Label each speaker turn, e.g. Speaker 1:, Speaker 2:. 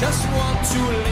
Speaker 1: just want to live.